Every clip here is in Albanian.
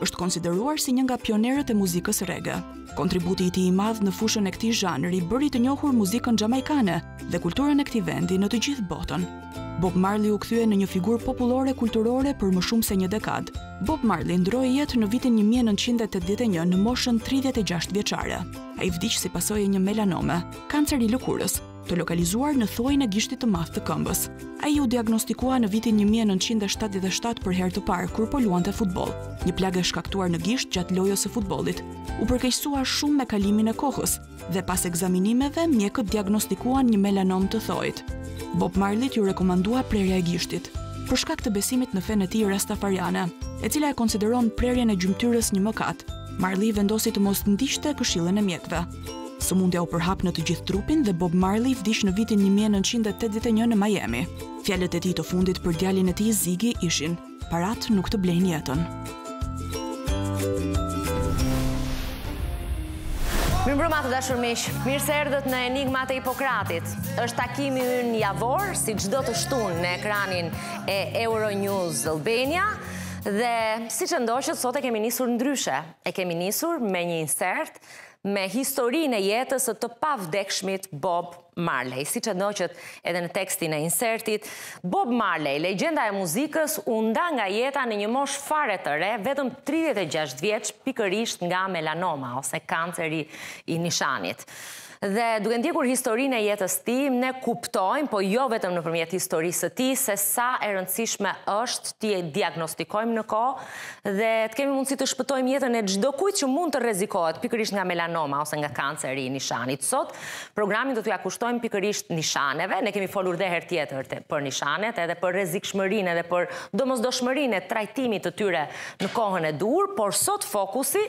Është konsideruar si një nga pionierët e muzikës reggae. Kontributi i tij i madh në fushën e këtij zhanri bëri të njohur muzikën xhamajkane dhe kulturën e këtij vendi në të gjithë botën. Bob Marley u kthye në një figurë popullore kulturore për më shumë se një dekadë. Bob Marley ndërroi jetë në vitin 1981 në moshën 36 vjeçare. Ai vdiq si pasojë e një melanome, kancer i lëkurës, të lokalizuar në thojin e gishtit të madh të këmbës. Ai u diagnostikua në vitin 1977 për herë të parë kur po luante futboll, një plagë e shkaktuar në gisht gjatë lojës së futbollit. U përkeqësua shumë me kalimin e kohës dhe pas ekzaminimeve mjekët diagnostikuan një melanomë të thoit. Bob Marleyt iu rekomandua prerja e gishtit për shkak të besimit në fenë e tij rastafariane, e cila e konsideron prerjen e gjymtyrës një mëkat. Marley vendosi të mos ndiqte këshillën e mjekëve. Sëmundja u përhap në të gjithë trupin dhe Bob Marley vdiq në vitin një mijë e nëntëqind e tetëdhjetë e një në Miami. Fjalët e tij të fundit për djalin e tij Ziggy ishin, Paratë nuk të blejnë jetën. Mirëmbrëma të dashur miq. Mirë se erdhët në Enigmat e Hipokratit. Është takimi ynë javor si çdo të shtunë në ekranin e Euronews Albania. Dhe siç e ndoqët, sot e kemi nisur ndryshe. E kemi nisur me një insert me historinë e jetës së të pavdekshmit Bob Marley. Siç e ndoqët edhe në tekstin e insertit, Bob Marley, legjenda e muzikës, u nda nga jeta në një moshë fare të re, vetëm 36 vjeç, pikërisht nga melanoma ose kanceri i nishanit. Dhe duke ndjekur historinë e jetës së tij, ne kuptojmë, po jo vetëm nëpërmjet historisë së tij, se sa e rëndësishme është t'i diagnostikojmë në kohë dhe të kemi mundësi të shpëtojmë jetën e çdo kujt që mund të rrezikohet pikërisht nga melanoma ose nga kanceri i nishanit. Sot programin do t'ia kushtojmë pikërisht nishaneve. Ne kemi folur dhe herë tjetër te, për nishanet, edhe për rrezikshmërinë, edhe për domosdoshmërinë e trajtimit të tyre në kohën e duhur, por sot fokusi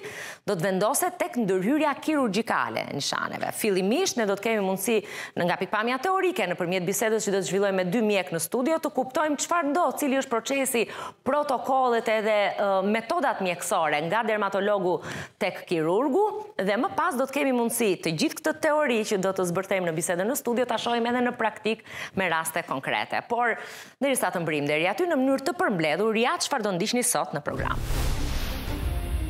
do të vendoset tek ndërhyrja kirurgjikale e nishaneve. Fillimisht ne do të kemi mundësi nga pikëpamja teorike nëpërmjet bisedës që do të zhvillojmë me dy mjekë në studio të kuptojmë çfarë ndodh, cili është procesi protokollet edhe metodat mjekësore nga dermatologu tek kirurgu dhe më pas do të kemi mundësi të gjithë këtë teori që do të zbërthejmë në bisedën në studio ta shohim edhe në praktikë me raste konkrete. Por, derisa të mbërrijmë deri aty në mënyrë të përmbledhur, ja çfarë do ndiqni sot në program.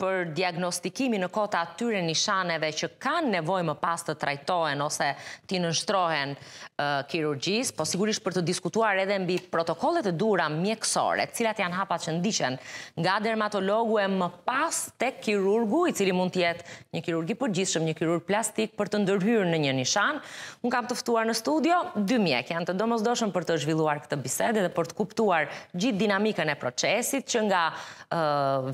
për diagnostikimin në kohë të atyre nishaneve që kanë nevojë më pas të trajtohen ose t'i nënshtrohen kirurgjisë, po sigurisht për të diskutuar edhe mbi protokollet e duhura mjekësore, cilat janë hapat që ndiqen nga dermatologu e më pas tek kirurgu, i cili mund të jetë një kirurg i përgjithshëm, një kirurg plastik për të ndërhyrë në një nishan. Unë kam të ftuar në studio dy mjekë, janë të domosdoshëm për të zhvilluar këtë bisedë dhe për të kuptuar gjithë dinamikën e procesit që nga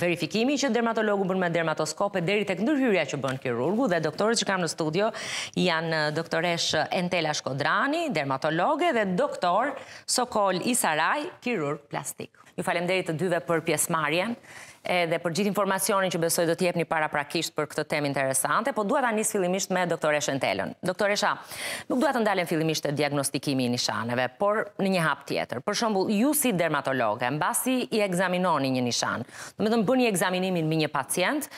verifikimi që dermatologu bën me dermatoskope deri tek ndërhyrja që bën kirurgu dhe doktorët që kam në studio janë doktoreshë Entela Shkodrani, dermatologe dhe doktor Sokol Isaraj, kirurg plastik. Ju faleminderit të dyve për pjesëmarrjen edhe për gjithë informacionin që besoj do të jepni paraprakisht për këtë temë interesante, po dua ta nis fillimisht me doktoreshë Entelën. Doktoresha, Nuk dua të ndalem fillimisht te diagnostikimi i nishaneve, por në një hap tjetër. Për shembull, ju si dermatologe, mbasi i ekzaminoni një nishan, domethënë bëni ekzaminimin mbi një pacient,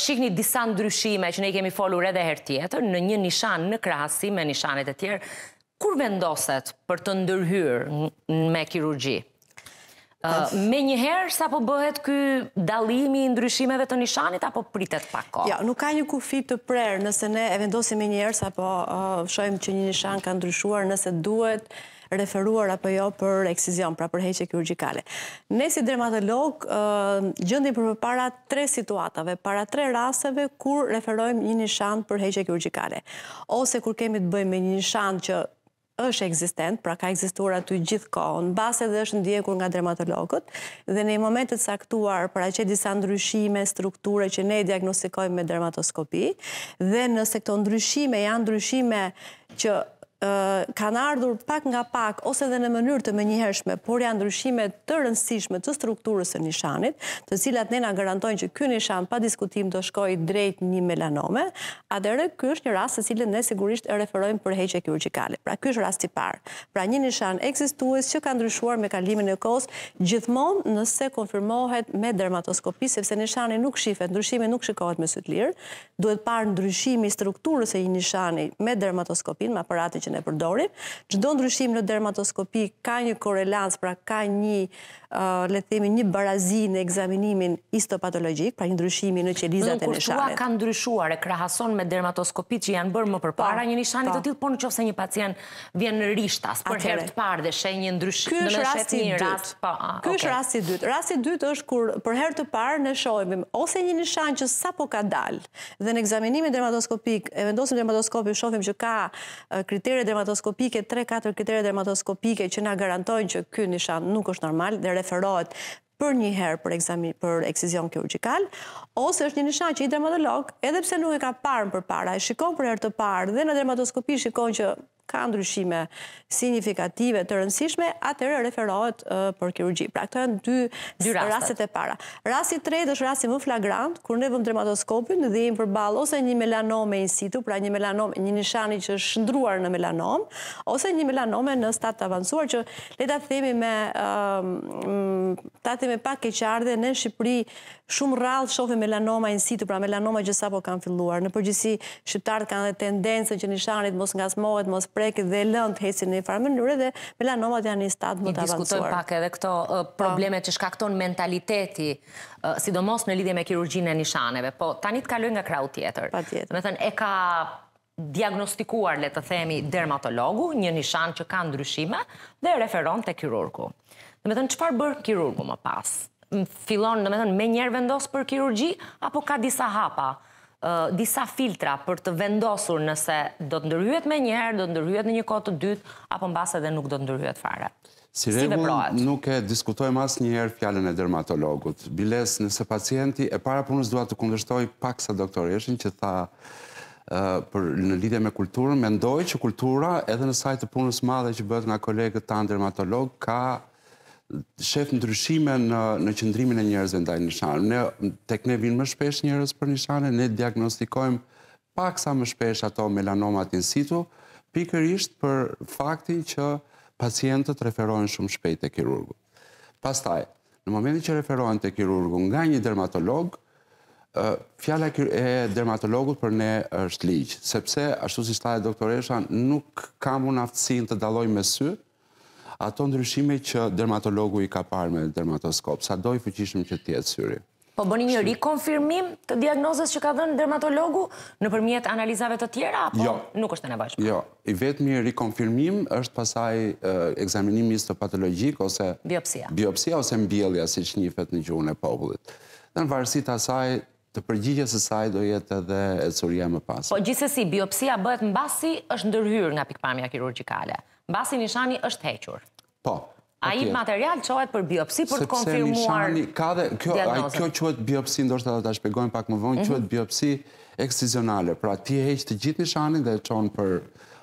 shihni disa ndryshime që ne i kemi folur edhe herë tjetër në një nishan në krahasim me nishanet e tjerë, kur vendoset për të ndërhyrë me kirurgji? Uh, menjëherë sapo bëhet ky dallimi i ndryshimeve të nishanit, apo pritet pak kohë? Ja, nuk ka një kufi të prerë nëse ne e vendosim menjëherë sapo uh, shohim që një nishan ka ndryshuar nëse duhet referuar apo jo për ekscizion, pra për heqje kirurgjikale. Ne si dermatologë gjendemi përpara tre situatave, para tre rasteve kur referojmë një nishan për heqje kirurgjikale. Ose kur kemi të bëjmë me një nishan që është ekzistent, pra ka ekzistuar aty gjithë kohën, mbase edhe është ndjekur nga dermatologët, dhe në një moment të caktuar paraqet disa ndryshime strukture që ne i diagnostikojmë me dermatoskopi, dhe nëse këto ndryshime janë ndryshime që kanë ardhur pak nga pak ose dhe në mënyrë të menjëhershme, por janë ndryshime të rëndësishme të strukturës së nishanit, të cilat ne na garantojnë që ky nishan pa diskutim do shkojë drejt një melanome, Atëherë ky është një rast të cilin ne sigurisht e referojmë për heqje kirurgjikale. Pra ky është rasti i parë. Pra një nishan ekzistues që ka ndryshuar me kalimin e kohës, gjithmonë nëse konfirmohet me dermatoskopi, sepse nishani nuk shifet, ndryshimi nuk shikohet me sy të lirë, duhet parë ndryshimi i strukturës së një nishani me dermatoskopin, me aparatin që ne përdorim. Çdo ndryshim në dermatoskopi ka një korelancë, pra ka një uh, le themi, një barazi në ekzaminimin istopatologjik, pra një ndryshimi në qelizat e nishanit. Kur ka ndryshuar e krahason me dermatoskopitë që janë bërë më përpara po, një nishani, po, të tilë, por në qoftë se një pacient vjen rishtas, për herë të parë dhe sheh një ndryshim, në me shetë një rast. Po, Ky është rasti i dytë. Rasti i dytë është kur për herë të parë ne e shohim, ose një nishan që sapo ka dalë, Dhe në ekzaminimin dermatoskopik, e vendosim dermatoskopin, shofim që ka kritere dermatoskopike, 3-4 kritere dermatoskopike që na garantojnë që ky nishan nuk është normal dhe referohet përnjëherë për, ekzami, për ekscizion kirurgikal, ose është një nishan që një dermatolog, edhe pse nuk e ka parë përpara, e shikon për herë të parë dhe në dermatoskopi shikon që ka ndryshime signifikative të rëndësishme, atëherë referohet për kirurgji. Pra këto janë dy dy rastet e para. Rasti i tretë është rasti më flagrant, kur ne vëmë dermatoskopin dhe jemi përballë ose një melanome in situ, pra një melanome, një nishani që është shndërruar në melanom, ose një melanome në stad të avancuar që le ta themi ta themi me pak keqardhje në Shqipëri Shumë rrallë shohim melanoma in situ, pra melanoma që sapo kanë filluar. Në përgjithësi, shqiptarët kanë dhe tendencën që nishani të mos ngacmohet, mos preket dhe e lënë të ecin në një farë mënyre dhe melanomat janë në stad më të avancuar. I diskutojmë pak edhe këto po. problemet që shkakton mentaliteti, sidomos në lidhje me kirurgjinë e nishaneve. Po, tani të kaloj nga krahu tjetër. Patjetër. Domethënë, e ka diagnostikuar le të themi dermatologu, një nishan që ka ndryshime dhe e referon te kirurgu. Domethënë çfarë bën kirurgu më pas? Fillon domethënë menjëherë vendos për kirurgji apo ka disa hapa, disa filtra për të vendosur nëse do të ndërhyhet menjëherë, do të ndërhyhet në një kohë të dytë apo mbase edhe nuk do të ndërhyhet fare? Si rregull, nuk e diskutojmë asnjëherë fjalën e dermatologut. Biles, nëse pacienti e para punës dua të kundërshtoj paksa doktoreshin që tha në lidhje me kulturën, mendoj që kultura edhe në sajë të punës madhe që bëhet nga kolegët tanë dermatologë, ka, sheh ndryshime në, në qëndrimin e njerëzve ndaj nishaneve. Ne, tek ne vinë më shpesh njerëz për nishane, ne diagnostikojmë paksa më shpesh ato melanomat in situ, pikërisht për faktin që pacientët referohen shumë shpejt te kirurgu. Pastaj, në momentin që referohen te kirurgu nga një dermatolog, fjala e dermatologut për ne është ligj, sepse ashtu siç tha dhe doktoresha, nuk kam unë aftësinë të dalloj me sy ato ndryshime që dermatologu i ka parë me dermatoskop, sado i fuqishëm që të jetë syri. Po bëni një rikonfirmim të diagnozës që ka dhënë dermatologu nëpërmjet analizave të tjera, apo jo. nuk është e nevajshme? Jo, i vetmi rikonfirmim është pastaj ekzaminimi histopatologjik ose biopsia, biopsia ose mbjellja siç njifet në gjuhën e popullit. Dhe në varësi pastaj të përgjigjes së saj do jetë edhe ecuria më pas. Po gjithsesi, biopsia bëhet mbasi është ndërhyrë nga pikëpamja kirurgikale. Mbasi nishani është hequr. Po, Ai material çohet për biopsi për të konfirmuar diagnozën. Kjo quhet biopsi, ndoshta do ta shpjegojmë pak më vonë, mhm. quhet biopsi ekscizionale. Pra ti e heq të gjithë nishanin dhe e çon për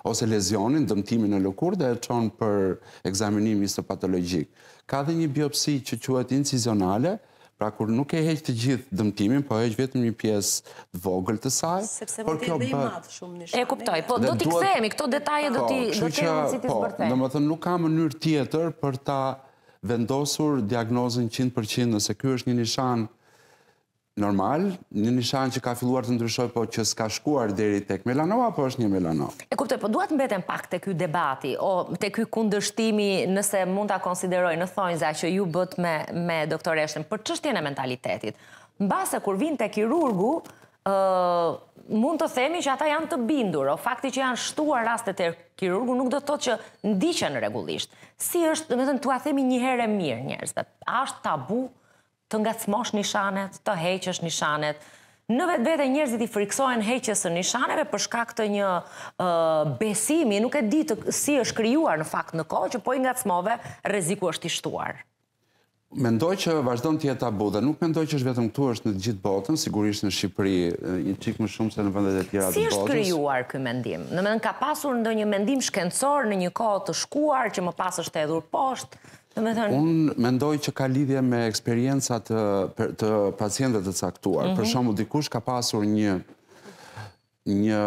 ose lezionin, dëmtimin në lëkurë dhe e çon për ekzaminim histopatologjik. Ka dhe një biopsi që quhet incizionale, Pra kur nuk e heq të gjithë dëmtimin, po heq vetëm një pjesë të vogël të saj, Sepse por kjo bëhet i madh shumë nishani. E kuptoj, po do t'i kthehemi këto detaje do t'i do të mund t'i zbërthejmë. Po, domethënë nuk ka mënyrë tjetër për ta vendosur diagnozën 100% nëse ky është një nishan normal, një nishan që ka filluar të ndryshojë po që s'ka shkuar deri tek melanoma, apo është një melanomë. E kuptoj, po dua të mbetem pak te ky debati, o te ky kundërshtimi nëse mund ta konsideroj në thonjëza që ju bëtë me, me doktoreshën për çështjen e mentalitetit. Mbase, kur vijnë te kirurgu, uh, mund të themi që ata janë të bindur, o fakti që janë shtuar rastet te kirurgu nuk do të thotë që ndiqen rregullisht. Si është, domethënë, t'ua themi njëherë e mirë njerëzve, a është tabu të ngacmosh nishanet, të heqësh nishanet. Në vetvete njerëzit i frikësohen heqjes së nishaneve për shkak të një besimi, nuk e di se si është krijuar në fakt në kohë, që po i ngacmove, rreziku është i shtuar. Mendoj që vazhdon të jetë tabu dhe nuk mendoj që është vetëm këtu, është në të gjithë botën, sigurisht në Shqipëri një çik më shumë se në vendet e tjera të botës. Si është krijuar ky mendim? Domethënë ka pasur ndonjë mendim shkencor në një kohë të shkuar që më pas është hedhur poshtë? Unë mendoj që ka lidhje me eksperienca të pacientëve të caktuar. Për shembull, dikush ka pasur një një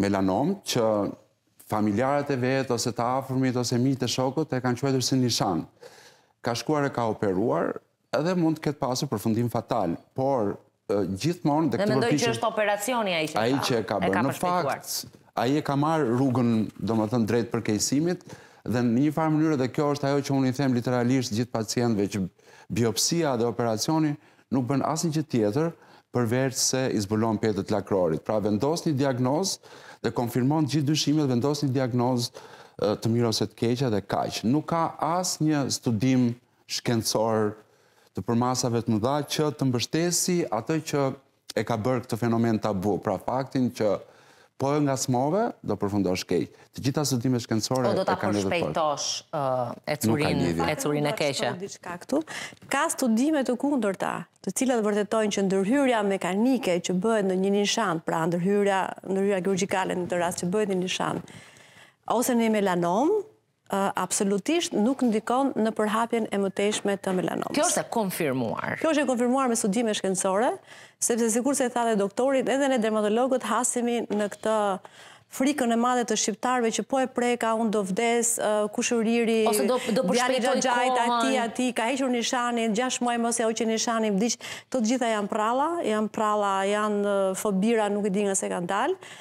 melanomë që familjarët e vet, ose të afërmit, ose miqtë, shokët, e kanë quajtur si nishan. Ka shkuar e ka operuar, dhe mund të ketë pasur përfundim fatal, por gjithmonë dhe këtë përpiqem. Dhe mendojnë që është operacioni ai që ka. Ai që e ka bërë. Në fakt, ai e ka marrë rrugën, domethënë drejt përkeqësimit dhe në një farë mënyrë dhe kjo është ajo që unë i them literalisht gjithë pacientëve që biopsia dhe operacioni nuk bën asnjë gjë tjetër përveç se i zbulon petët lakrorit. Pra vendos një diagnozë dhe konfirmon gjithë dyshimet, vendos një diagnozë të mirë ose të keqe dhe kaq. Nuk ka asnjë studim shkencor të përmasave të mëdha që të mbështesë atë që e ka bërë këtë fenomen tabu, pra faktin që po e ngacmove, do përfundosh keq. Të gjitha studimet shkencore po, e kanë hedhur poshtë. Do ta përshpejtosh ecurinë, ecurinë e keqe. Diçka këtu. Ka studime të kundërta, të cilat vërtetojnë që ndërhyrja mekanike që bëhet në një nishan, pra ndërhyrja, ndërhyrja kirurgjikale në këtë rast që bëhet në nishan, ose në një melanomë, absolutisht nuk ndikon në përhapjen e mëtejshme të melanomës. Kjo është e konfirmuar. Kjo është e konfirmuar me studime shkencore, sepse sikurse e tha dhe doktori, edhe ne dermatologët hasemi në këtë frikën e madhe të shqiptarëve që po e preka, unë do vdes, kushëriri, djali i xhaxhait, atij, atij, ka hequr nishanin, gjashtë muaj mbasi e hoqi nishanin, vdiq, të gjitha janë përralla, janë përralla, janë fobira, nuk i di nga se kanë dalë,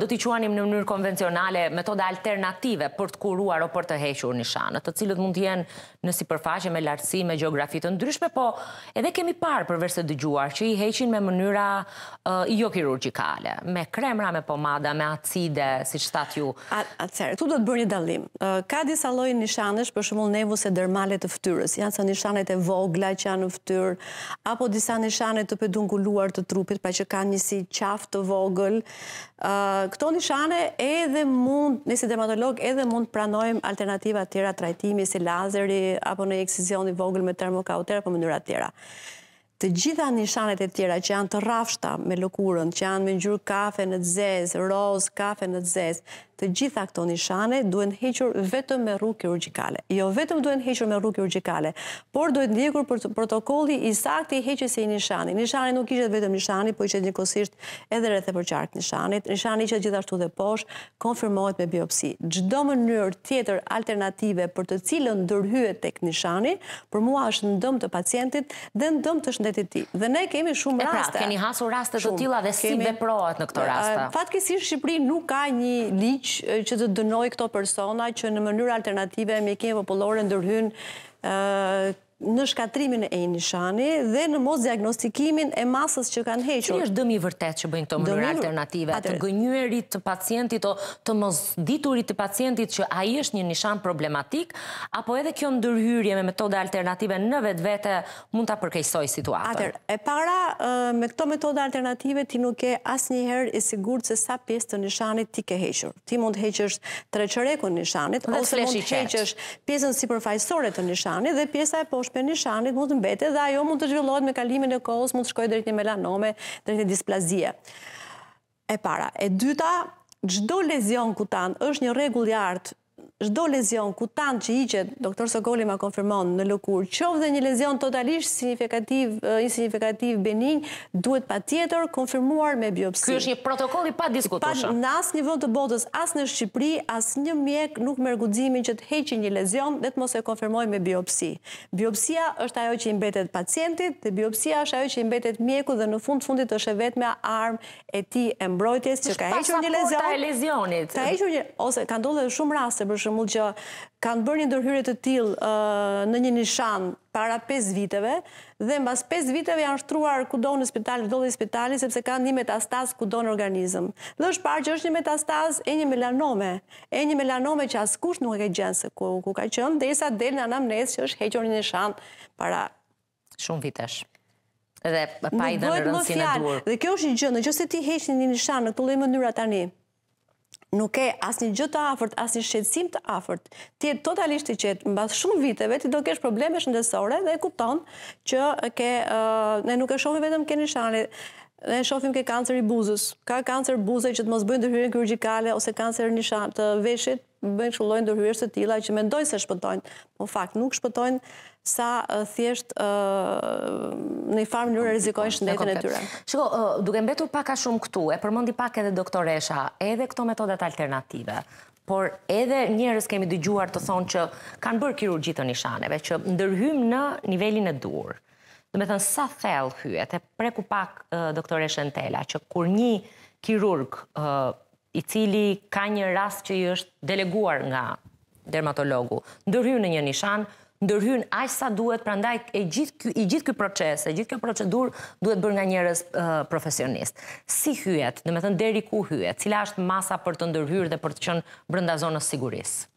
do t'i quanim në mënyrë konvencionale metoda alternative për të kuruar o për të hequr nishanet, të cilët mund të jenë në sipërfaqe me lartësi, me gjeografi të ndryshme, po edhe kemi parë përveçse dëgjuar që i heqin me mënyra uh, jo kirurgjikale, me kremra, me pomada, me acide, siç thatë ju. Atëherë, këtu do të bëja një dallim. Ka disa lloje nishanesh, për shembull nevuset dermale të fytyrës, janë ca nishanet e vogla që janë në fytyrë, apo disa nishane të pedunkuluar të trupit, pra që kanë një si qafë të vogël. Këto nishane edhe mund, ne si dermatolog, edhe mund të pranojmë alternativa tjera trajtimi, si lazeri, apo një eksizion i vogël me termokauter, apo mënyra tjera. Të gjitha nishanet e tjera që janë të rrafshta me lëkurën, që janë me ngjyrë kafe në të zezë, rozë, kafe në të zezë, Të gjitha këto nishane duhen hequr vetëm me rrugë kirurgjikale. Jo vetëm duhen hequr me rrugë kirurgjikale, por duhet ndjekur protokolli i saktë i heqjes së një nishani. Nishani nuk hiqet vetëm nishani, po hiqet njëkohësisht edhe rreth e përqark nishanit. Nishani hiqet gjithashtu dhe poshtë, konfirmohet me biopsi. Çdo mënyrë tjetër alternative për të cilën ndërhyhet tek nishani, për mua është në dëm të pacientit dhe në dëm të shëndetit të tij. Dhe ne kemi shumë raste. E pra, keni hasur raste të tilla dhe si veprohet në këto raste. Fatkeqësisht në Shqipëri nuk ka një ligj që të dënojë këto persona që në mënyra alternative mjekimi popullore ndërhyjnë në shkatërrimin e një nishani dhe në mosdiagnostikimin e masës që kanë hequr. Cili është dëmi i vërtetë që bëjnë këto mënyra alternative? Të gënjyerit të pacientit o të mosditurit të pacientit që ai është një nishan problematik Apo edhe kjo ndërhyrje me metoda alternative në vetvete mund ta përkeqësojë situatën? Atëherë, e para, me këto metoda alternative ti nuk je asnjëherë i sigurt se sa pjesë të nishanit ti ke hequr. Ti mund të heqësh tre çerekun e nishanit ose mund të heqësh pjesën sipërfaqësore të nishanit dhe pjesa e poshtme e nishanit mund të mbetet dhe ajo mund të zhvillohet me kalimin e kohës, mund të shkojë drejt një melanome, drejt një displazie. E para, e dyta, çdo lezion kutan është një rregull i artë çdo lezion kutan që hiqet, doktor Sokoli ma konfirmon në lëkurë, qoftë dhe një lezion totalisht sinjifikativ, insinjifikativ beninj, duhet patjetër konfirmuar me biopsi. Ky është një protokoll i padiskutueshëm. Në asnjë vend të botës, as në Shqipëri, asnjë mjek nuk merr guximin që të heqë një lezion dhe të mos e konfirmojë me biopsi. Biopsia është ajo që i mbetet pacientit dhe biopsia është ajo që i mbetet mjekut dhe në fund fundit është e vetmja armë e tij e mbrojtjes që ka hequr një lezion. Është pasaporta e lezionit. Ka hequr një ose ka ndodhur edhe shumë raste për shembull që kanë bërë një ndërhyrje të tillë në një nishan para pesë viteve dhe mbas pesë viteve janë shtruar kudo në spital, çdo lloj spitali sepse kanë një metastazë kudo në organizëm. Dhe është parë që është një metastazë e një melanome. E një melanome që askush nuk e ka idenë se ku, ku ka qënë, derisa del në anamnezë që është hequr një nishan para... Shumë vitesh. Dhe pa i dhënë rëndësinë e duhur. Dhe kjo është një gjë, në qoftë se ti e heq një nishan në këtë lloj mënyre tani, nuk ke asnjë gjë të afërt, asnjë shqetësim të afërt, ti je totalisht i qetë, mbas shumë viteve, ti do kesh probleme shëndetësore dhe e kupton që ke, ne nuk e shohim vetëm te nishani, Ne e shohim ke kancer i buzës. Ka kancer buze që të mos bëjnë ndërhyrjen kirurgjikale ose kancer nishan të veshit, bëjnë kështu lloj ndërhyrjesh të tilla që mendojnë se shpëtojnë, po në fakt nuk shpëtojnë sa thjesht në një farë mënyrë rrezikojnë shëndetin e tyre. Shiko, duke mbetur pak a shumë këtu, e përmendi pak edhe doktoresha, edhe këto metodat alternative, por edhe njerëz kemi dëgjuar të thonë që kanë bërë kirurgji të nishaneve, që ndërhyjmë në nivelin e duhur. Domethënë, sa thellë hyet, e preku pak doktoresha Entela, që kur një kirurg i cili ka një rast që i është deleguar nga dermatologu, ndërhyn në një nishan, ndërhyn aq sa duhet, prandaj i gjithë ky proces, e gjithë kjo procedurë, duhet bërë nga njerëz profesionistë. Si hyet, domethënë deri ku hyet, cila është masa për të ndërhyrë dhe për të qenë brenda zonës sigurisë?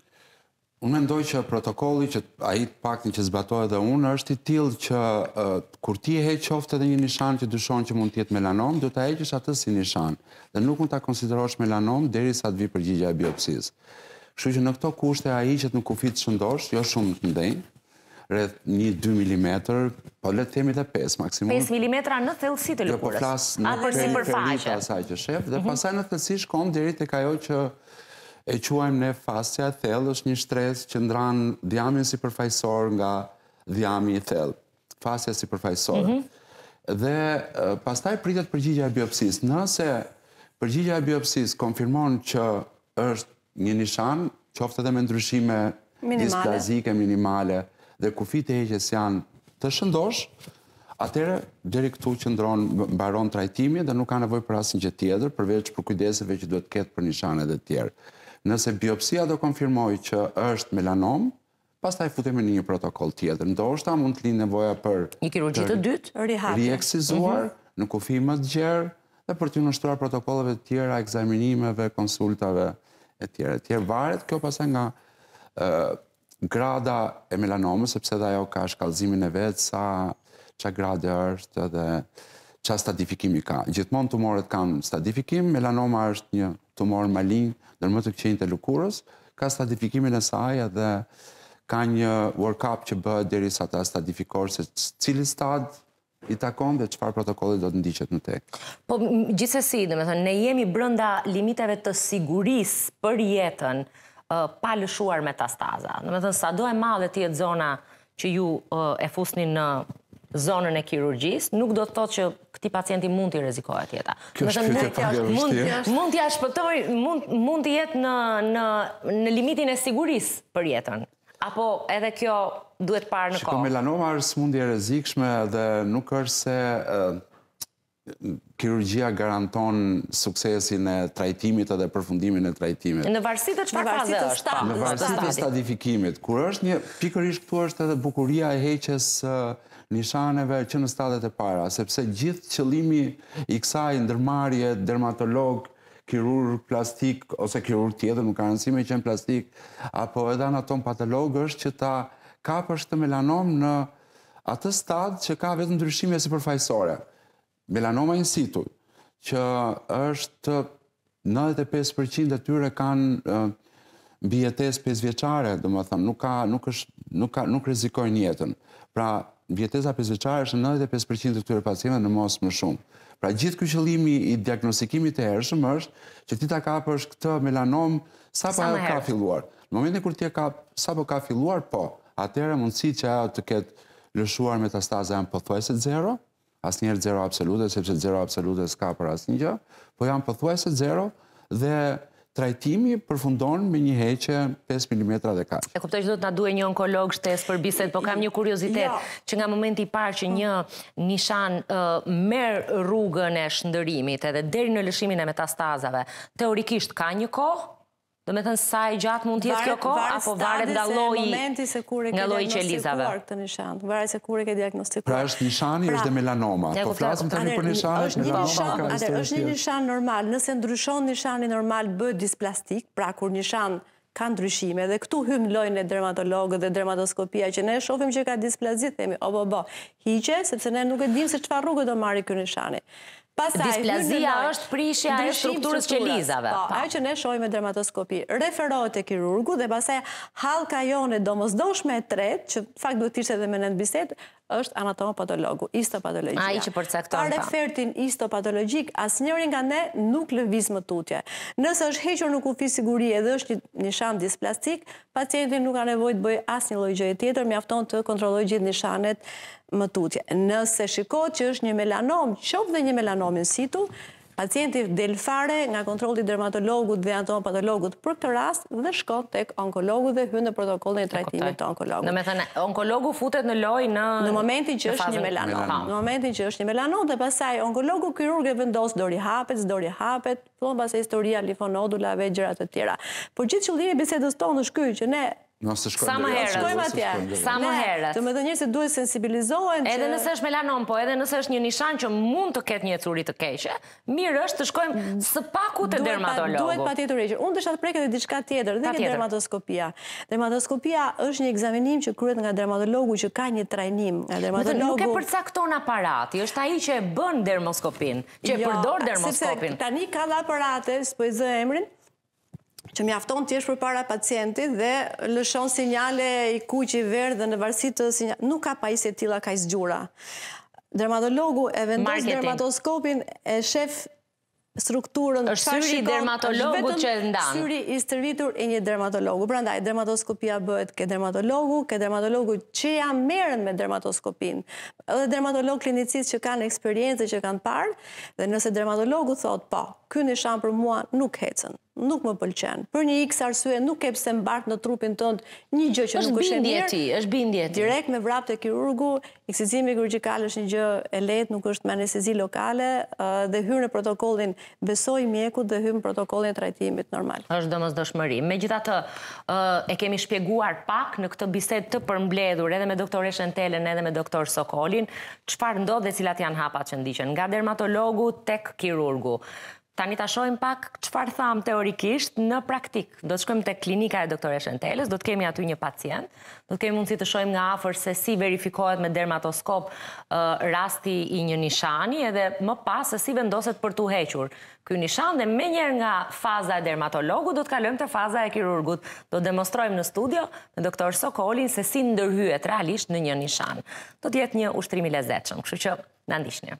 Unë mendoj që protokolli që ai të paktën që zbatoj edhe unë është i tillë që kur ti e heq qoftë edhe një nishan që dyshon që mund të jetë melanom, duhet ta heqësh atë si nishan dhe nuk mund ta konsiderosh melanom derisa të vijë përgjigja e biopsisë. Kështu që në këto kushte ai hiqet në kufij të shëndoshë, jo shumë të mëdhenj, rreth një dy milimetër, po le të themi dhe 5 maksimum. 5 milimetra në thellësi të lëkurës. Jo, po flas në periferi të asaj që shef, dhe mhm. pastaj në thellësi shkojmë deri tek ajo që e quajmë ne fascia e thellë, është një shtresë që ndan dhjamin sipërfaqësor nga dhjami i thellë, fascia sipërfaqësore. Mhm. Dhe pastaj pritet përgjigja e biopsisë. Nëse përgjigja e biopsisë konfirmon që është një nishan, qoftë edhe me ndryshime displazike minimale, dhe kufijtë e heqjes janë të shëndoshë, atëherë, deri këtu qëndron, mbaron trajtimi dhe nuk ka nevojë për asnjë gjë tjetër, përveç përkujdesjeve që duhet të ketë për nishanet e tjerë. Nëse biopsia do konfirmojë që është melanom, Pastaj futemi në një protokoll tjetër. Ndoshta mund të lindë nevoja për një kirurgji të dytë, rieksizuar mhm. në kufij më të gjerë dhe për t'u nënshtruar protokolleve të tjera, ekzaminimeve, konsultave e tjera e tjera. Varet kjo pastaj nga grada e melanomës, sepse dhe ajo ka shkallëzimin e vet, se ça grade është dhe ça stadifikimi ka. Gjithmonë tumoret kanë stadifikim, melanoma është një tumor malinj ndër më të këqinjtë e lëkurës, ka stadifikimin e saj dhe ka një workup që bëhet derisa ta stadifikosh se cili stad i takon dhe çfarë protokolli do të ndiqet në tek. Po gjithsesi, domethënë ne jemi brenda limiteve të sigurisë për jetën pa lëshuar metastaza. Domethënë sado e madhe të jetë zona që ju e fusni në zonën e kirurgjisë, nuk do të thotë që këtij pacienti mund t'i rrezikohet jeta. Kjo është pyetje pak e vështirë. Mund t'ia shpëtojë, mund mund të jetë në në në limitin e sigurisë për jetën. Apo edhe kjo duhet parë në kohë. Shiko, melanoma është sëmundje e rrezikshme dhe nuk është se Kirurgjia garanton suksesin e trajtimit edhe përfundimin e trajtimit. Në varësi të çfarë faze është pra? Në varësi të stadifikimit. Kur është një, pikërisht këtu është edhe bukuria e heqjes së nishaneve që në stadet e para, sepse gjithë qëllimi i kësaj ndërmarrje dermatolog, kirurg plastik ose kirurg tjetër, nuk ka rëndësi me qenë plastik apo edhe anatomopatolog është që ta kapësh këtë melanomë në atë stad që ka vetëm ndryshime sipërfaqësore. Melanoma in situ, që është 95% e tyre kanë mbijetesë 5 vjeçare, domethënë nuk ka nuk është nuk ka nuk rrezikojnë jetën. Pra, mbijetesa 5 vjeçare është 95% e këtyre pacientëve në mos më shumë. Pra gjithë ky qëllimi i diagnostikimit të hershëm është që ti ta kapësh këtë melanomë sapo ka filluar. Në momentin kur ti e kap, sapo ka filluar, po, atëherë mundësitë që ajo të ketë lëshuar metastaza janë pothuajse zero, asnjëherë zero absolute, sepse zero absolute s'ka për asnjë gjë, po janë pothuajse zero dhe trajtimi përfundon me një heqje 5 mm dhe kaq. E kuptoj që do të na duhej një onkolog shtesë për bisedë, po kam një kuriozitet jo. që nga momenti i parë që një nishan uh, merr rrugën e shndërrimit edhe deri në lëshimin e metastazave, teorikisht ka një kohë Domethënë sa e gjatë mund të jetë kjo kohë, apo varet nga lloji nga lloji i qelizave? Varet se kur e ke diagnostikuar. Pra është nishani, është pra, dhe melanoma. Po flasim tani për nishani, është një nishan, është një nishan normal. Nëse ndryshon nishani normal, bëhet displastik, pra kur nishani ka ndryshime dhe këtu hyjnë në lojë dermatologët dhe dermatoskopia që ne shofim që ka displazi, themi, o bo, bo, hiqe, sepse ne nuk e dimë se çfarë rruge do marrë ky nishani. Displazia është prishja e strukturës së qelizave. Po, ajo që ne shohim me dermatoskopi, referohet te kirurgu dhe pastaj hallka jonë e domosdoshme e tretë, që në fakt duhet të ishte edhe me ne në bisedë, është anatomopatologu, istopatologia. Ai që përcakton. Pa refertin istopatologjik, asnjëri nga ne nuk lëviz më tutje. Nëse është hequr në kufi sigurie dhe është një nishan displastik, Pacienti nuk ka nevojë të bëjë asnjë lloj gjëje tjetër, mjafton të kontrollojë gjithë nishanet më tutje. Nëse shikohet që është një melanomë, qoftë dhe një melanomë in situ, pacienti del fare nga kontrolli i dermatologut dhe anatomopatologut për këtë rast dhe shkon tek onkologu dhe hyn në protokollin e trajtimit të onkologut. Domethënë, onkologu futet në lojë në në momentin që është një melanomë. Në momentin që është një melanomë dhe pastaj onkologu kirurg e vendos do rihapet, s'do rihapet, Fillon pastaj historia, limfonodula dhe gjëra të tjera. Por gjithë qëllimi i bisedës sonë është ky që ne Nëse shkojmë sa më herë, shkojmë atje. Sa më herë. Domethënë njerëzit duhet të sensibilizohen që Edhe nëse është melanom, po edhe nëse është një nishan që mund të ketë një ecuri të keqe, mirë është të shkojmë mm. së paku te dermatologu. Duhet patjetër hequr. Unë desha të prek edhe diçka tjetër, dhe ke dermatoskopia. Dermatoskopia është një ekzaminim që kryhet nga dermatologu që ka një trajnim nga dermatologu. Nuk e përcakton aparati, është ai që e bën dermoskopin. që e përdor dermoskopin. Tani ka dhe aparate, s'po i zë emrin, që mjafton thjesht përpara pacientit dhe lëshon sinjale i kuqë i verdhë dhe në varësi të sinjalit, nuk ka pajisje tilla kaq të zgjuara. Dermatologu e vendos dermatoskopin e shef strukturën... është syri i dermatologut që e ndan. Syri i stërvitur i një dermatologu. Prandaj, dermatoskopia bëhet ke dermatologu, ke dermatologu që ia merr me dermatoskopin. Edhe dermatolog klinicistë që kanë eksperiencë, që kanë parë, dhe nëse dermatologu thotë po, ky nishan për mua nuk ecën, nuk më pëlqen, për një iks arsye nuk ke pse mbart në trupin tënd një gjë që nuk është e mirë. Është bindje e tij, është bindje e tij. Direkt me vrap te kirurgu, ekscizimi kirurgjikal është një gjë e lehtë, nuk është me anestezi lokale dhe hyr në protokollin Besoji mjekut dhe hyn në protokollin e trajtimit normal. Është domosdoshmëri. Megjithatë, e kemi shpjeguar pak në këtë bisedë të përmbledhur edhe me doktoreshë Entelën edhe me doktor Sokolin, çfarë ndodh dhe cilat janë hapat që ndiqen, nga dermatologu tek kirurgu. Tani ta shohim pak çfarë thamë teorikisht në praktikë. Do të shkojmë tek klinika e doktoreshë Entelës, do të kemi aty një pacient, Do të kemi mundësi të shohim nga afër se si verifikohet me dermatoskop rasti i një nishani edhe më pas se si vendoset për t'u hequr ky nishan dhe menjëherë nga faza e dermatologut do të kalojmë te faza e kirurgut. Do të demonstrojmë në studio me doktor Sokolin se si ndërhyet realisht në një nishan. Do të jetë një ushtrim i lezetshëm, kështu që na ndiqni.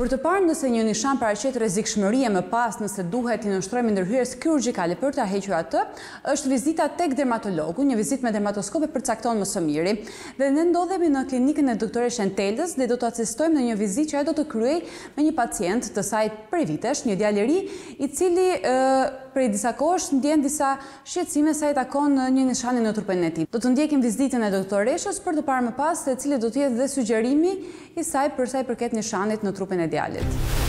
Për të parë nëse një nishan paraqet rrezikshmëri e më pas nëse duhet t'i nënshtrohemi ndërhyrjes kirurgjikale për ta hequr atë, është vizita tek dermatologu, një vizitë me dermatoskop e përcakton më së miri. Dhe ne ndodhemi në klinikën e doktoreshë Entelës dhe do të asistojmë në një vizitë që ajo do të kryejë me një pacient të saj prej vitesh, një djalë i ri, i cili prej disa kohësh ndien disa Shqetësime sa i takon një nishani në trupin e tij. Do të ndjekim vizitën e doktoreshës për të parë më pas se cili do të jetë dhe sugjerimi i saj për sa i përket nishanit në trupin e djalit.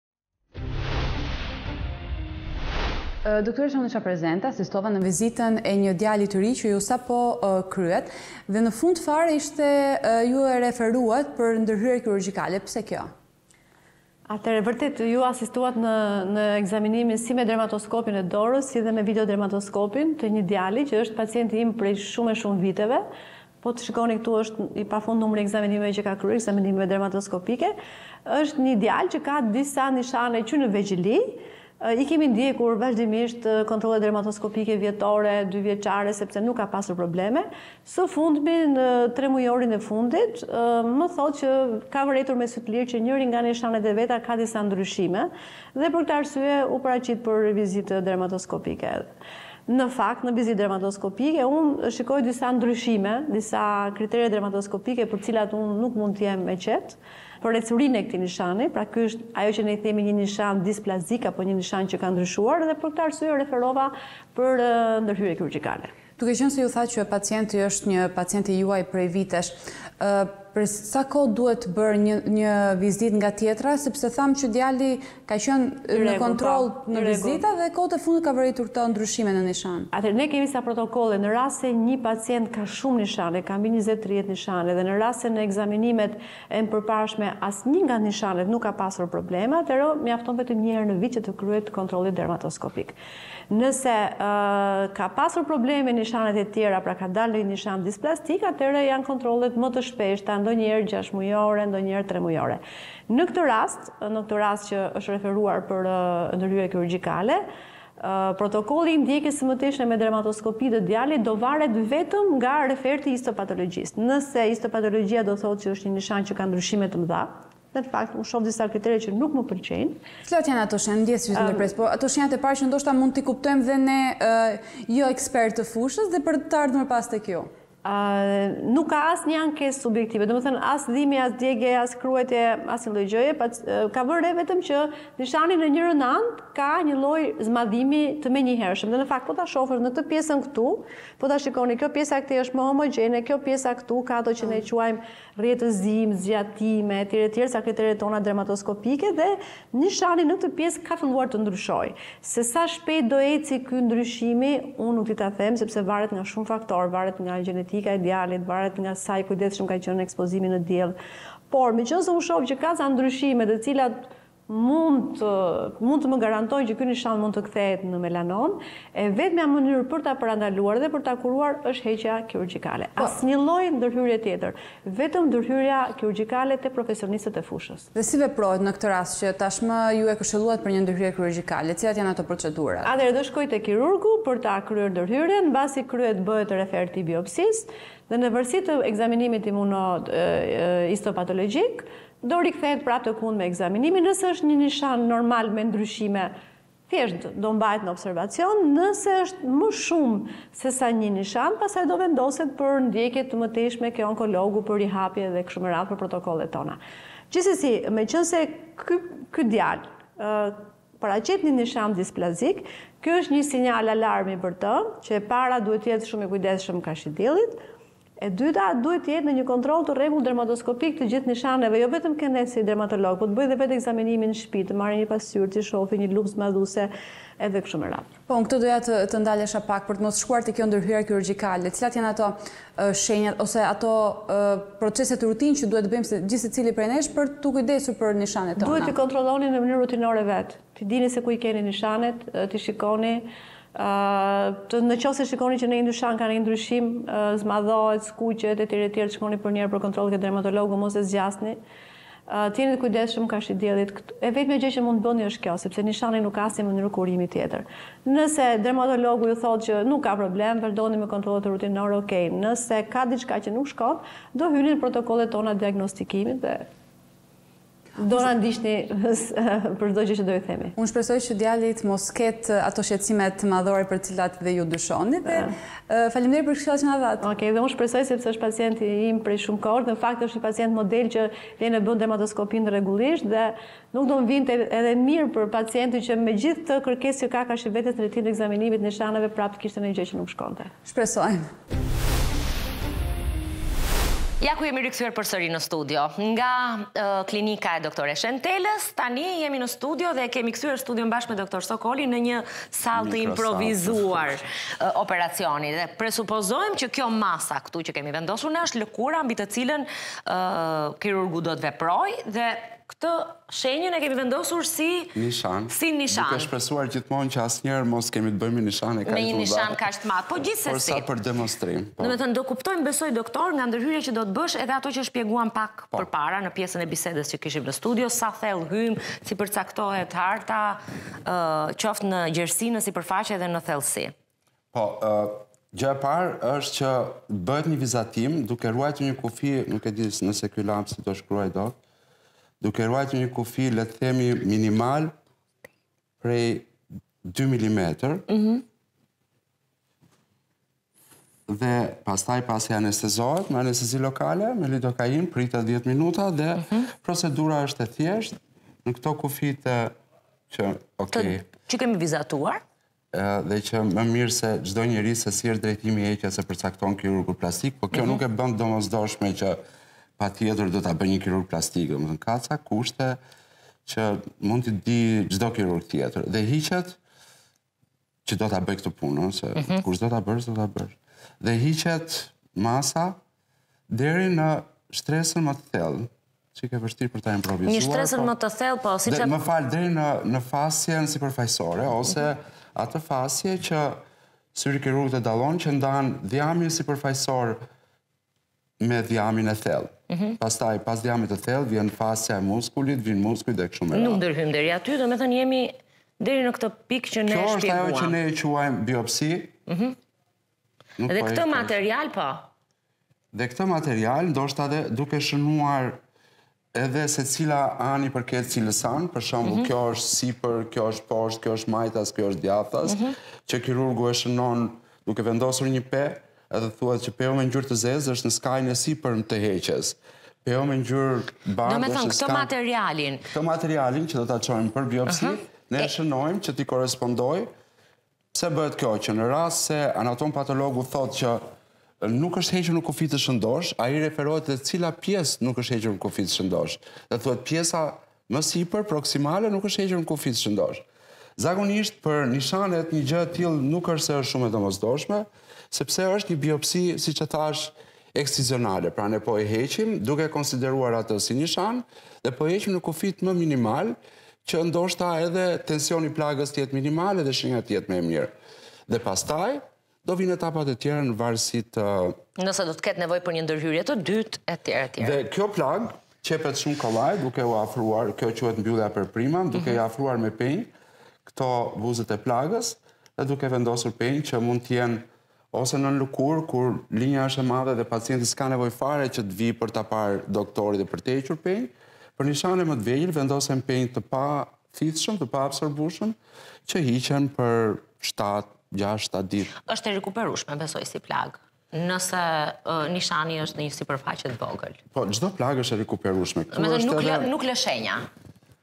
Doktoreshë unë isha prezente, asistova në vizitën e një djali të ri që ju sapo kryet, dhe në fund fare ishte ju e referuat për ndërhyrje kirurgjikale, pse kjo? Atëherë vërtet, ju asistuat në, në ekzaminimin si me dermatoskopin e dorës, si dhe me videodermatoskopin të një djali që është pacienti im prej shumë e shumë viteve, Po të shikoni këtu është i pafund numri i ekzaminimeve që ka kryer, ekzaminimeve dermatoskopike. Është një djalë që ka disa nishane që në vegjëli. I kemi ndjekur vazhdimisht kontrolle dermatoskopike vjetore, dyvjeçare, sepse nuk ka pasur probleme. Së fundmi, në tremujorin e fundit, më thotë që ka vërejtur me sy të lirë që njëri nga nishanet e veta ka disa ndryshime dhe për këtë arsye u paraqit për vizitë dermatoskopike. Në fakt, në vizitë dermatoskopike, unë shikoj disa ndryshime, disa kritere dermatoskopike për të cilat unë nuk mund të jem e qetë, për ecurinë e këtij nishani, pra ky është ajo që ne i themi një nishan displazik apo një nishan që ka ndryshuar dhe për këtë arsye referova për ndërhyrje kirurgjikale. Duke qenë se ju thatë që pacienti është një pacient i juaj prej vitesh, për sa kohë duhet bërë një një vizitë nga tjetra, sepse thamë që djali Ka qenë në kontroll në vizita dhe kohët e fundit ka vërejtur këto ndryshime në nishan. Atëherë, ne kemi disa protokolle në rast se një pacient ka shumë nishane, ka mbi njëzet, tridhjetë nishane dhe në rast se në ekzaminimet e mpërparshme asnjë nga nishanet nuk ka pasur probleme, atëherë mjafton vetëm një herë në vit që të kryhet kontrolli dermatoskopik. Nëse ka pasur probleme nishanet e tjera, pra ka dalë ndonjë nishan displastik, atëherë janë kontrollet më të shpeshta, ndonjëherë gjashtëmujore, ndonjëherë tremujore. Në këtë rast, në këtë rast që është referuar për ndërhyrje kirurgjikale, protokolli i ndjekjes së mëtejshme me dermatoskopi të djalit do varet vetëm nga referti histopatologjist. Nëse histopatologjia do thotë që është një nishan që ka ndryshime të mëdha, dhe në fakt unë shoh disa kritere që nuk më pëlqejnë. Cilat janë ato shenja? Ndjesë që të ndërpres, po ato shenjat e para që ndoshta mund t'i kuptojmë dhe ne jo ekspertë të fushës dhe për të ardhur më pas tek ju. nuk ka asnjë ankesë subjektive, domethënë as dhimbje, as djegje, as kruajtje, asnjë lloj gjëje, ka vërë re vetëm që nishani në njërën anë ka një lloj zmadhimi të menjëhershëm. Dhe në fakt, po ta shohësh në këtë pjesën këtu, po ta shikoni, kjo pjesa këtu është më homogjene, kjo pjesa këtu ka ato që ne quajmë rrjetëzim, zgjatime, etj, etj, ca kritere tona dermatoskopike dhe nishani në këtë pjesë ka filluar të ndryshojë. Se sa shpejt do eci ky ndryshimi, unë nuk di ta them, sepse varet nga shumë faktorë, varet nga gjenetika e djalit, varet nga sa i kujdesshëm ka qenë në ekspozimin në diell. Por, meqenëse unë shoh që ka ca ndryshime të cilat mund mund të më garantojnë që ky nishan mund të kthehet në melanom, e vetmja mënyrë për ta parandaluar dhe për ta kuruar është heqja kirurgjikale. Po. Asnjë lloj ndërhyrje tjetër, vetëm ndërhyrja kirurgjikale te profesionistët e fushës. Dhe si veprohet në këtë rast që tashmë ju e këshilluat për një ndërhyrje kirurgjikale, cilat janë ato procedurat? Atëherë do shkoj te kirurgu për ta kryer ndërhyrjen, mbasi kryhet bëhet referti i biopsisë dhe në varësi të ekzaminimit imunohistopatologjik, Do rikthehet prapë te ne me ekzaminimin nëse është një nishan normal me ndryshime, thjesht do mbahet në observacion, nëse është më shumë se sa një nishan, pastaj do vendoset për ndjekje të mëtejshme ke onkologu për rihapje dhe kështu me radhë për protokollet tona. Gjithsesi, meqenëse ky ky djalë ë paraqet një nishan displazik, kjo është një sinjal alarmi për të, që e para duhet të jetë shumë i kujdesshëm karshi diellit, E dyta, duhet të jetë në një kontroll të rregullt dermatoskopik të gjithë nishaneve, jo vetëm ke ne si dermatolog, po të bëjë dhe vetë ekzaminimin në shtëpi, të marrë një pasqyrë, t'i shohë një lupë zmadhuese edhe kështu me radhë. Po, unë këtu doja të ndalesha pak për të mos shkuar te kjo ndërhyrja kirurgjikale. Cilat janë ato shenjat ose ato proceset rutinë që duhet të bëjmë gjithsecili prej nesh për t'u kujdesur për nishanet tona? Duhet t'i kontrolloni në mënyrë rutinore vetë. Të dini se ku i keni nishanet, t'i shikoni. Në qoftë se shikoni që në një nishan ka një ndryshim, zmadhohet, skuqet etj etj, shkoni përnjëherë për kontroll ke dermatologu, mos e zgjasni. Të jeni të kujdesshëm karshi diellit. E vetmja gjë që mund të bëni është kjo, sepse nishani nuk ka asnjë mënyrë kurimi tjetër. Nëse dermatologu ju thotë që nuk ka problem, vazhdoni me kontrollet rutinore, ok. Nëse ka diçka që nuk shkon, do hyni në protokollet tona të diagnostikimit dhe. Do na ndiqni për çdo gjë që do ju themi. Unë shpresoj që djali mos të ketë ato shqetësime madhore për të cilat dhe ju dyshoni dhe faleminderit për këshillat që na dhatë. Okej, dhe unë shpresoj sepse është pacienti im prej shumë kohësh, në fakt është një pacient model që vjen e bën dermatoskopinë rregullisht dhe nuk do më vinte edhe mirë për pacientin që me gjithë këtë kërkesë që ka karshi vetes në rutinën e ekzaminimit të nishaneve, prapë të kishte ndonjë gjë që nuk shkonte. Shpresojmë. Ja ku jemi rikthyer përsëri në studio. Nga klinika e doktore Shentelës, tani jemi në studio dhe e kemi kthyer studion bashkë me doktor Sokolin në një sallë të improvizuar operacioni dhe presupozojmë që kjo masa këtu që kemi vendosur ne është lëkura mbi të cilën kirurgu do të veprojë dhe këtë Shenjën e kemi vendosur si nishan. Si nishan. Duke shpresuar gjithmonë që asnjëherë mos kemi të bëjmë nishane kaq të madh. Me një nishan kaq të madh, po gjithsesi. Por sa për demonstrim. Po. Domethënë do kuptojmë besoj doktor nga ndërhyrja që do të bësh edhe ato që shpjeguam pak po. përpara në pjesën e bisedës që kishim në studio, sa thellë hyjmë, si përcaktohet harta, ë qoftë në gjerësi, në sipërfaqe edhe në thellësi. Po, Gjë e parë është që bëhet një vizatim duke ruajtur një kufi, nuk e di nëse ky laps do shkruaj dot. Duke ruajtur një kufi, le të themi minimal prej 2 mm. Mhm. Dhe pastaj pasi anestezohet me anestezi lokale, me lidokainë, pritet 10 minuta dhe mhm. procedura është e thjeshtë në këto kufijtë, okay. Që kemi vizatuar? dhe që më mirë se çdo njeri se si është drejtimi i heqjes e përcakton kirurgu plastik, po kjo mhm. nuk e bën të domosdoshme që patjetër do ta bëjë një kirurg plastik, domethënë, ka ca kushte që mund t'i dijë çdo kirurg tjetër, dhe hiqet që do ta bëjë këtë punë, se mhm. kur do ta bësh, do ta bësh, dhe hiqet masa, deri në shtresën më të thellë që e ke vështirë për ta improvizuar. Në shtresën po më të thellë, po, si që... Më fal, deri në, në fasjen sipërfaqësore, mhm. ose mm -hmm. atë fasje që syri i kirurgut e dallon që ndan dhjamin sipërfaqësor me dhjamin e thellë. Mm -hmm. Pastaj, pas dhjamit të thellë, vjen fasja e muskulit, vijnë muskujt dhe kështu me radhë. Nuk ndërhyjmë deri aty, domethënë jemi deri në këtë pikë që ne shpjeguam. Kjo është ajo që ne e quajmë biopsi, mm -hmm. Nuk dhe këtë material po. Dhe këtë material ndoshta dhe duke shënuar edhe se cila anë i përket cilës anë, për shembull mm -hmm. kjo është sipër, kjo është poshtë, kjo është majtas, kjo është djathas, mm -hmm. që kirurgu e shënon duke vendosur një pe, edhe thuhet që peri me ngjyrë të zezë është në skajin e sipërm të heqjes. Peri me ngjyrë të bardhë është në skajin... Domethënë, këtë materialin... Këtë materialin që do ta çojmë për biopsi, uh -huh. ne e shënojmë që t'i korrespondojë Pse bëhet kjo që në rast se anatom-patologu thotë që nuk është hequr në kufij të shëndoshë, ai referohet dhe cila pjesë nuk është hequr në kufij të shëndoshë dhe thuhet pjesa më sipër proksimale nuk është hequr në kufij të shëndoshë. Zakonisht për nishanet një gjë e tillë nuk është se është shumë e domosdoshme, sepse është një biopsi, siç e thashë, ekscizionale, pra ne po e heqim duke e konsideruar atë si nishan dhe po e heqim në kufijtë më minimalë që ndoshta edhe tensioni i plagës të jetë minimal edhe shenja të jetë më e mirë. Dhe pastaj do vijnë etapat e tjera në varësi të nëse do të ketë nevojë për një ndërhyrje të dytë etj etj. Dhe kjo plagë qepet shumë kollaj duke u afruar, kjo quhet mbyllja per primam, duke mhm. i afruar me penjë këto buzët e plagës dhe duke vendosur penjë që mund të jenë Ose nën lëkurë, kur linja është e madhe dhe pacienti s'ka nevojë fare që të vijë për ta parë doktorin dhe për të hequr penjë, për nishane më të vegjël vendosen penjë të pathithshëm, të paabsorbushëm, që hiqen për 7, 6, 7 ditë. Është e rekuperushme, besoj si plagë nëse uh, nishani është në një sipërfaqe të vogël. Po, çdo plagë është e rekuperushme. Kjo është nuk edhe... nuk lë shenja.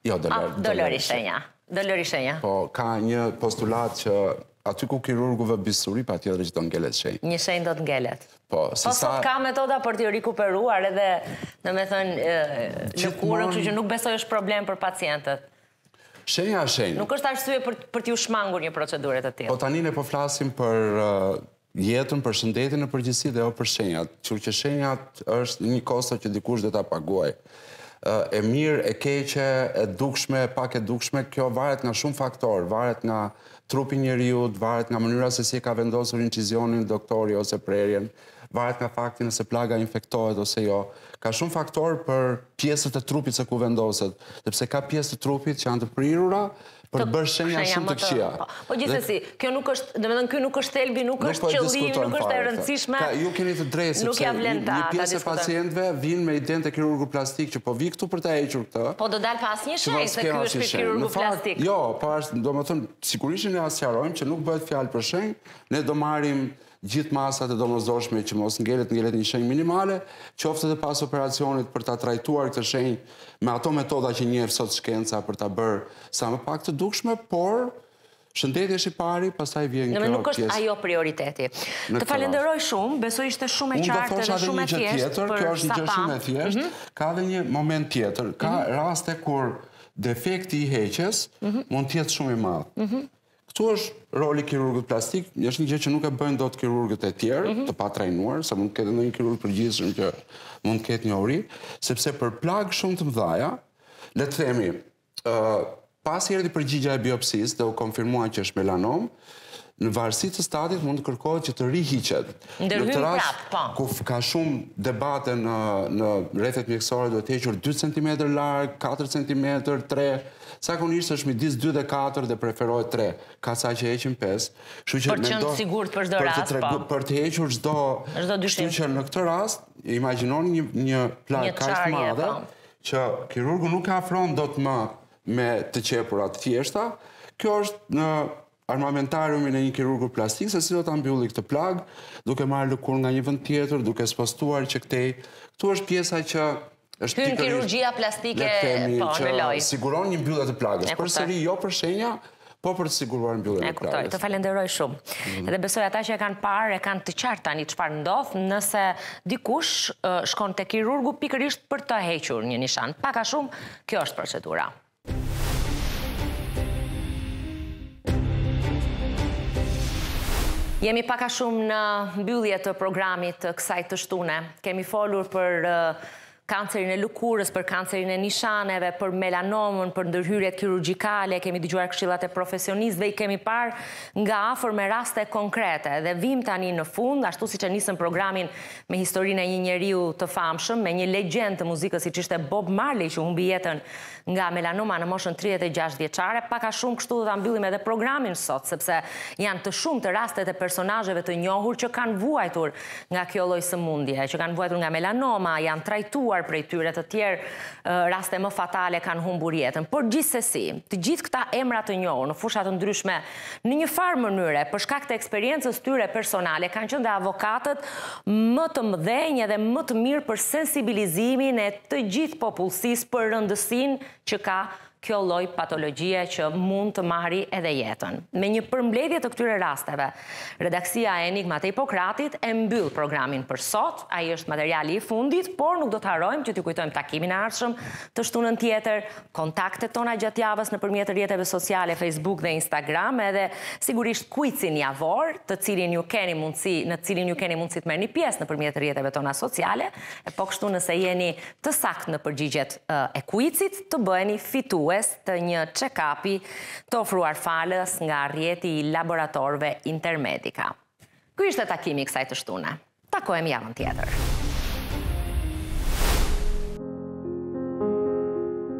Jo, do lë. Ah, do lërë shenja. Do lërë shenja. Po, ka një postulat që Aty ku kirurgu vë bisturi patjetër që do ngelet shenjë. Një shenjë do të ngelet. Po, po si po, sot ka metoda për t'i rikuperuar edhe, domethënë, lëkurën, kështu që nuk besoj është problem për pacientët. Shenja është shenjë. Nuk është arsye për për t'iu shmangur një procedure të tillë. Po tani ne po flasim për Jetën, për shëndetin në përgjithësi dhe jo për shenjat. Kështu që shenjat është një kosto që dikush do ta paguajë. E mirë, e keqe, e dukshme, pak e dukshme, kjo varet nga shumë faktorë, varet nga trupi i njeriut, varet nga mënyra se si e ka vendosur incizionin doktori ose prerjen, varet nga fakti nëse plaga infektohet ose jo. Ka shumë faktorë për pjesët e trupit se ku vendoset, sepse ka pjesë të trupit që janë të prirura, për bërë shenja shumë të këqia. Po, po gjithsesi, kjo nuk është, domethënë kjo nuk është thelbi, nuk është po qëllim, nuk është e rëndësishme. Ka, ju keni të drejtë, sepse nuk ia vlen ta diskutojmë. Një pjesë e pacientëve vijnë me idenë te kirurgu plastik, që po vij këtu për ta hequr këtë. Po do dal pa asnjë shenjë, se ky është kirurgu plastik. Jo, po s', domethënë, sigurisht ne e sqarojmë që nuk bëhet fjalë për shenjë, ne do marrim... Në gjithë masat e domosdoshme që mos ngelet, ngelet një shenjë minimale, qoftë edhe pas operacionit për ta trajtuar këtë shenjë me ato metoda që njeh sot shkenca për ta bërë sa më pak të dukshme, por shëndeti është i pari, pastaj vjen kjo pjesë. Nuk është ajo prioriteti. Të falenderoj shumë, besoj ishte shumë e qartë dhe shumë e thjeshtë. Unë do thosha edhe një gjë tjetër, kjo është një gjë shumë e thjeshtë, mhm. ka edhe një moment tjetër, ka mhm. raste kur defekti i heqjes mhm. mund të jetë shumë i madh. Këtu është roli i kirurgut plastik, është një gjë që nuk e bëjnë dot kirurgët e tjerë, mhm. të patrajnuar, se mund të ketë ndonjë kirurg i përgjithshëm që mund të ketë njohuri, sepse për plagë shumë të mëdha, le të themi, ë uh, pasi erdhi përgjigja e biopsisë dhe u konfirmua që është melanom, në varësi të stadit mund të kërkohet që të rihiqet. Ndërhyn prap, po. Ku ka shumë debate në në rrethet mjekësore duhet hequr 2 cm larg, 4 cm, 3 Zakonisht është midis dy dhe katër dhe preferohet tre, ka ca që heqin pesë, kështu që mendo për të qenë të sigurt për çdo rast, po. Për të hequr çdo dyshim, kështu që në këtë rast imagjinoni një një plagë kaq të madhe që kirurgu nuk e afron dot më me të qepura të thjeshta, kjo është në armamentariumin e një kirurgu plastik se si do ta mbylli këtë plagë, duke marrë lëkurë nga një vend tjetër, duke spostuar që këtej. Këtu është pjesa që është pikërisht kirurgjia plastike hyn në lojë. Siguron një mbyllje të plagës. Përsëri jo për shenja, po për të siguruar mbylljen e plagës. E kuptoj. Të falenderoj shumë. Mm. Dhe besoj ata që e kanë parë e kanë të qartë tani çfarë ndodh nëse dikush shkon te kirurgu pikërisht për të hequr një nishan. Pak a shumë kjo është procedura. Jemi pak a shumë në mbyllje të programit të kësaj të shtune. Kemi folur për kancerin e lëkurës, për kancerin e nishaneve, për melanomën, për ndërhyrjet kirurgjikale, kemi dëgjuar këshillat e profesionistëve, i kemi parë nga afër me raste konkrete dhe vijmë tani në fund, ashtu siç e nisëm programin me historinë e një njeriu të famshëm, me një legjendë të muzikës siç ishte Bob Marley që humbi jetën nga melanoma në moshën 36 vjeçare. Pak a shumë kështu do ta mbyllim edhe programin sot, sepse janë të shumtë rastet e personazheve të njohur që kanë vuajtur nga kjo lloj sëmundje, që kanë vuajtur nga melanoma, janë trajtuar prej tyre të tjerë, raste më fatale kanë humbur jetën. Por gjithsesi, të gjithë këta emra të njohur në fusha të ndryshme Në një farë mënyre, për shkak të eksperiencës së tyre personale, kanë qenë dhe avokatët më të mëdhenj edhe më të mirë për sensibilizimin e të gjithë popullsisë për rëndësinë që ka kjo lloj patologjie që mund të marri edhe jetën. Me një përmbledhje të këtyre rasteve, redaksia e Enigmat e Hipokratit e mbyll programin për sot. Ai është materiali i fundit, por nuk do të harrojmë që t'ju kujtojmë takimin e ardhshëm të shtunën tjetër. kontaktet tona gjatë javës nëpërmjet rrjeteve sociale Facebook dhe Instagram, edhe sigurisht kuicin javor, të cilin ju keni mundësi, në të cilin ju keni mundësi të merrni pjesë nëpërmjet rrjeteve tona sociale, e po kështu nëse jeni të saktë në përgjigjet e kuicit, të bëheni fitues të një check-up-i të ofruar falës nga rrjeti i laboratorëve Intermedica. Ky ishte takimi i kësaj të shtune. Takohemi javën tjetër.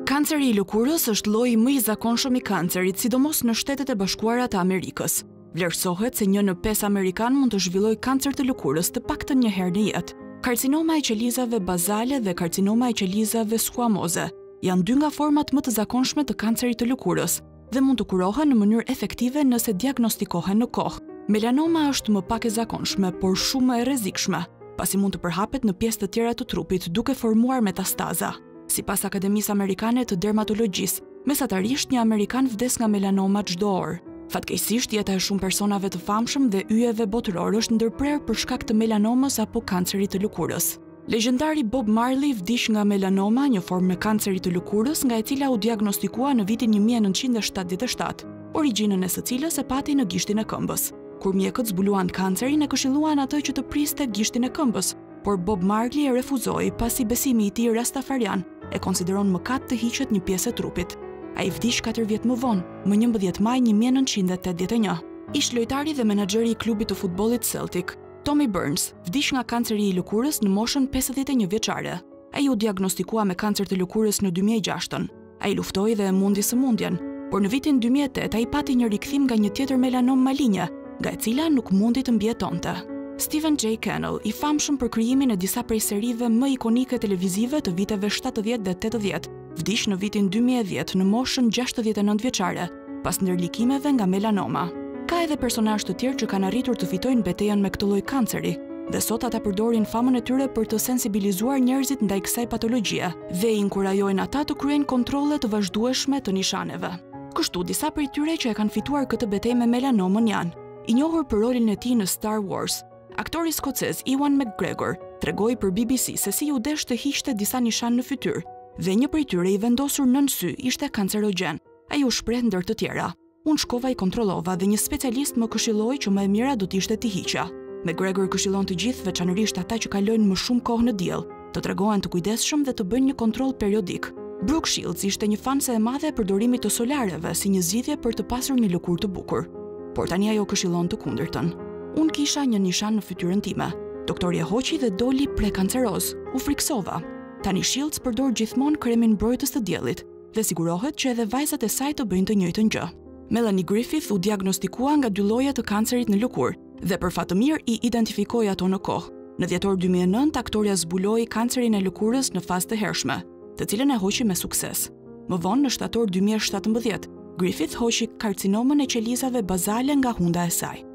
Kanceri i lëkurës është lloji më i zakonshëm i kancerit, sidomos në Shtetet e Bashkuara të Amerikës. Vlerësohet se një në pesë amerikanë mund të zhvillojë kancer të lëkurës të paktën një herë në jetë. Karcinoma e qelizave bazale dhe karcinoma e qelizave skuamoze janë dy nga format më të zakonshme të kancerit të lëkurës, dhe mund të kurohen në mënyrë efektive nëse diagnostikohen në kohë. Melanoma është më pak e zakonshme, por shumë më e rrezikshme, pasi mund të përhapet në pjesë të tjera të trupit duke formuar metastaza. Sipas Akademisë Amerikane të Dermatologjisë, mesatarisht një amerikan vdes nga melanoma çdo orë. Fatkeqësisht, jeta e shumë personave të famshëm dhe yjeve botërorë është ndërprerë për shkak të melanomës apo kancerit të lëkurës. Legjendari Bob Marley vdiq nga melanoma, një formë e kancerit të lëkurës, nga e cila u diagnostikua në vitin 1977, origjinën e së cilës e pati në gishtin e këmbës. Kur mjekët zbuluan kancerin, e këshilluan atë që të priste gishtin e këmbës, por Bob Marley e refuzoi, pasi besimi i tij rastafarian e konsideron mëkat të hiqet një pjesë e trupit. Ai vdiq 4 vjet më vonë, më 11 maj 1981. Ish-lojtari dhe menaxheri i klubit të futbollit Celtic, Tommy Burns vdiq nga kanceri i lëkurës në moshën 51 vjeçare. Ai u diagnostikua me kancer të lëkurës në 2006-ën. Ai luftoi dhe e mundi sëmundjen, por në vitin 2008 ai pati një rikthim nga një tjetër melanom malinje, nga e cila nuk mundi të mbijetonte. Stephen J. Cannell, i famshëm për krijimin e disa prej serive më ikonike televizive të viteve 70 dhe 80, vdiq në vitin 2010 në moshën 69 vjeçare, pas ndërlikimeve nga melanoma. Ka edhe personazh të tjerë që kanë arritur të fitojnë betejën me këtë lloj kanceri, dhe sot ata përdorin famën e tyre për të sensibilizuar njerëzit ndaj kësaj patologjie dhe i inkurajojnë ata të kryejnë kontrolle të vazhdueshme të nishaneve. Kështu, disa prej tyre që e kanë fituar këtë betejë me melanomën janë, i njohur për rolin e tij në Star Wars, aktori skocez Ewan McGregor tregoi për BBC se si iu desh të hiqte disa nishan në fytyrë dhe një prej tyre i vendosur nën sy ishte kancerogjen. Ai u shpreh ndër të tjera, Unë shkova i kontrollova dhe një specialist më këshilloi që më e mira do të ishte t'i hiqja. McGregor këshillon të gjithë, veçanërisht ata që kalojnë më shumë kohë në diell, të tregohen të kujdesshëm dhe të bëjnë një kontroll periodik. Brooke Shields ishte një fanse e madhe e përdorimit të solareve si një zgjidhje për të pasur një lëkurë të bukur. Por tani ajo këshillon të kundërtën. Unë kisha një nishan në fytyrën time. Doktori e hoqi dhe doli prekanceroz. U frikësova. Tani Shields përdor gjithmonë kremin mbrojtës të diellit, dhe sigurohet që edhe vajzat e saj të bëjnë të njëjtën gjë. Melanie Griffith u diagnostikua nga dy lloje të kancerit në lëkurë dhe për fat të mirë i identifikoi ato në kohë. Në dhjetor 2009, aktorja zbuloi kancerin e lëkurës në fazë të hershme, të cilën e hoqi me sukses. Më vonë në shtator 2017, Griffith hoqi karcinomën e qelizave bazale nga hunda e saj.